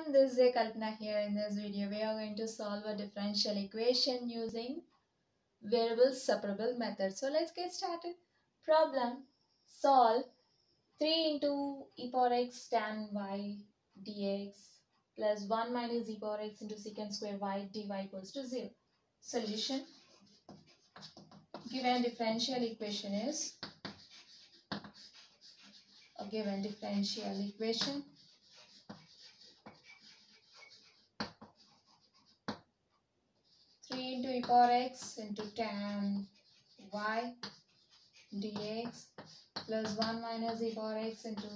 everyone, this is Kalpana here. In this video, we are going to solve a differential equation using variable separable method. So let's get started. Problem, solve 3 into e power x tan y dx plus 1 minus e power x into secant square y dy equals to 0. Solution, given differential equation is a given differential equation into e power x into tan y dx plus one minus e power x into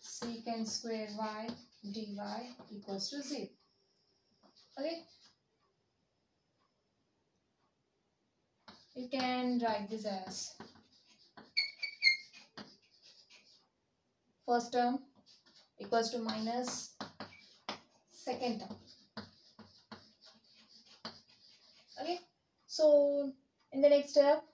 secant square y dy equals to zero. Okay. You can write this as first term equals to minus second term. Okay, so in the next step,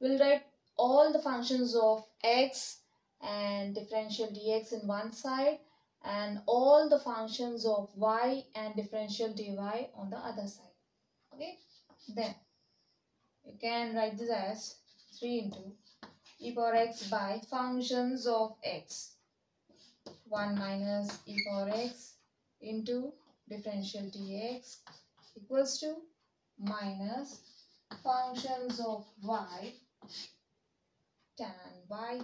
we'll write all the functions of x and differential dx in one side and all the functions of y and differential dy on the other side. Okay, then you can write this as 3 into e power x by functions of x. 1 minus e power x into differential dx equals to minus functions of y tan y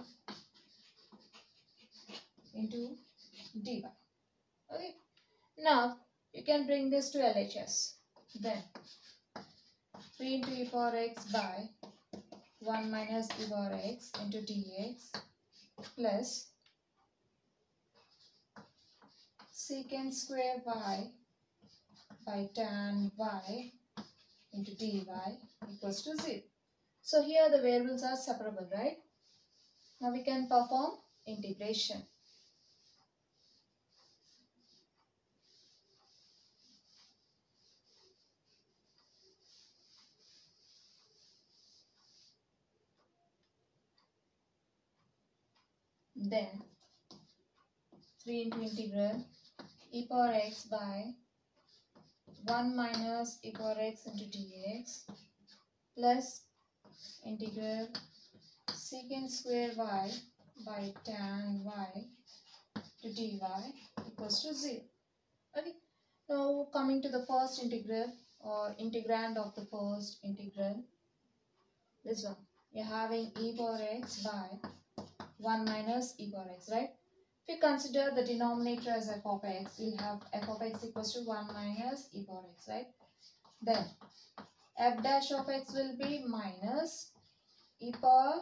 into dy. Okay. Now you can bring this to LHS. Then 3 into e power x by 1 minus e power x into dx plus secant square y by tan y into dy equals to 0. So here the variables are separable, right? Now we can perform integration. Then 3 into integral e power x by 1 minus e power x into dx plus integral secant square y by tan y to dy equals to 0. Okay. Now coming to the first integral or integrand of the first integral. This one. You're having e power x by 1 minus e power x, right? If you consider the denominator as f of x, we'll have f of x equals to 1 minus e power x, right? Then f dash of x will be minus e power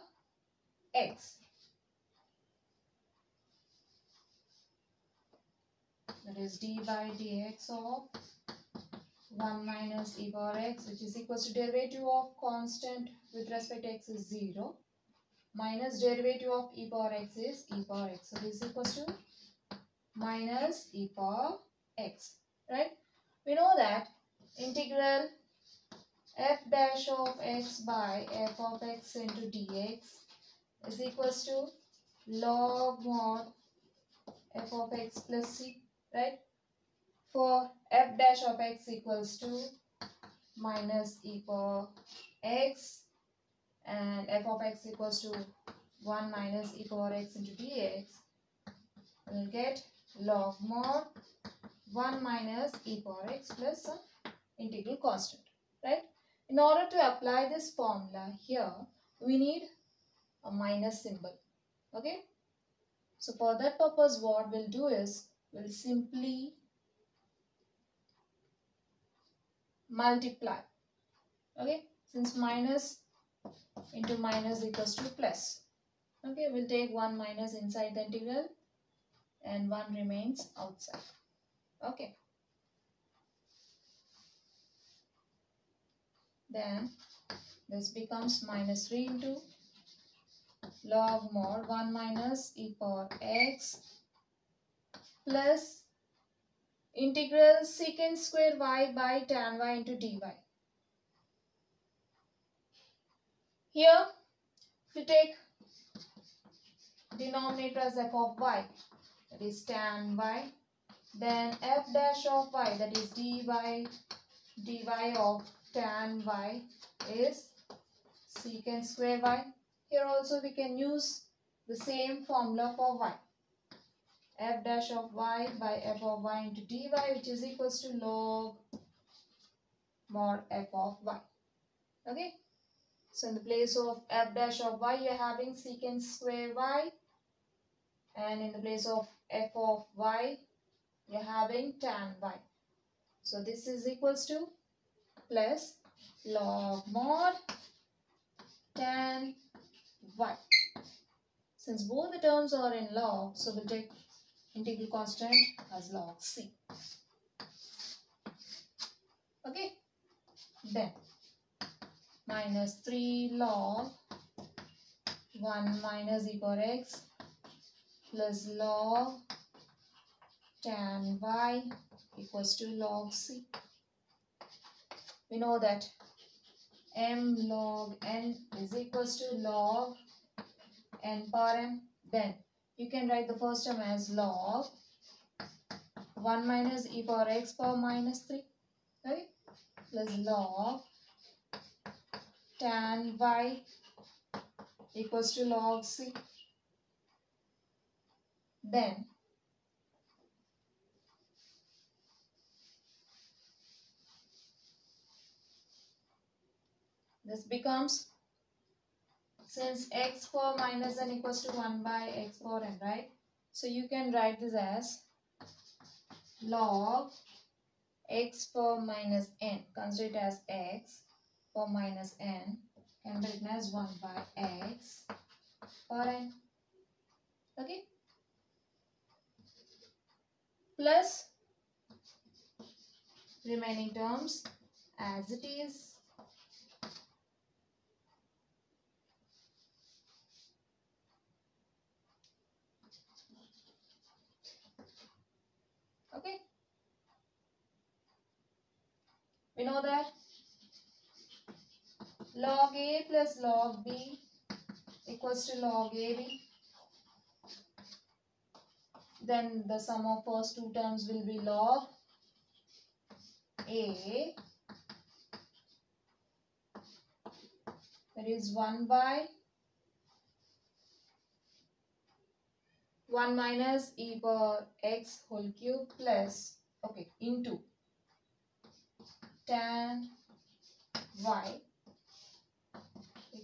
x. That is d by dx of 1 minus e power x which is equals to derivative of constant with respect to x is 0 minus derivative of e power x is e power x. So this is equals to minus e power x, right? We know that integral f dash of x by f of x into dx is equals to log mod f of x plus c, right? For f dash of x equals to minus e power x and f of x equals to 1 minus e power x into dx, we'll get log mod 1 minus e power x plus some integral constant, right? In order to apply this formula here, we need a minus symbol, okay? So for that purpose, what we'll do is, we'll simply multiply, okay? Since minus into minus equals to plus. Okay, we'll take 1 minus inside the integral and 1 remains outside. Okay. Then this becomes minus 3 into log mod 1 minus e power x plus integral secant square y by tan y into dy. Here, if you take denominator as f of y, that is tan y Then f dash of y that is dy dy of tan y is secant square y. Here also we can use the same formula for y. f dash of y by f of y into dy which is equals to log mod f of y. Okay. So in the place of f dash of y you're having secant square y and in the place of f of y you're having tan y. So this is equals to plus log mod tan y. Since both the terms are in log, so we'll take integral constant as log c. Okay. Then minus 3 log 1 minus e power x plus log tan y equals to log c. We know that m log n is equals to log n power m. Then you can write the first term as log 1 minus e power x power minus 3 right plus log tan y equals to log c. Then this becomes since x power minus n equals to 1 by x power n right so you can write this as log x power minus n consider it as x or minus n can be written as 1 by x or n. Okay. Plus remaining terms as it is. Okay. We know that log A plus log B equals to log AB. Then the sum of first two terms will be log A that is 1 by 1 minus e power x whole cube plus okay into tan y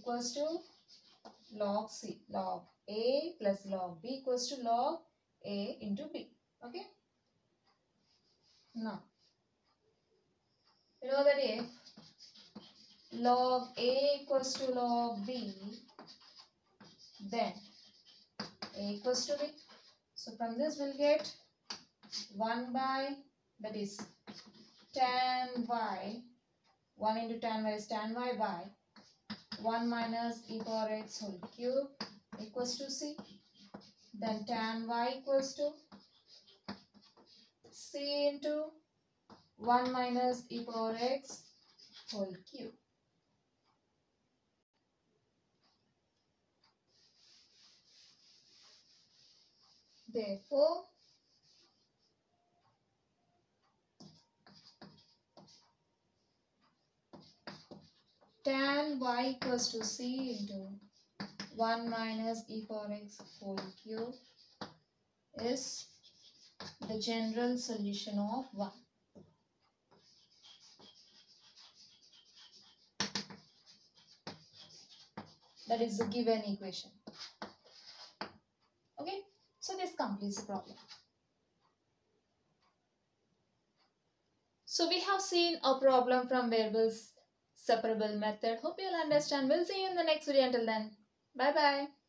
equals to log C. Log A plus log B equals to log A into B. Okay. Now, you know that if log A equals to log B, then A equals to B. So from this we'll get 1 by that is tan y 1 into tan y is tan y by 1 minus e power x whole cube equals to c. Then tan y equals to c into 1 minus e power x whole cube. Therefore, tan y equals to c into 1 minus e power x whole cube is the general solution of 1. That is the given equation. Okay, so this completes the problem. So we have seen a problem from variables separable method. Hope you'll understand. We'll see you in the next video. Until then, bye bye.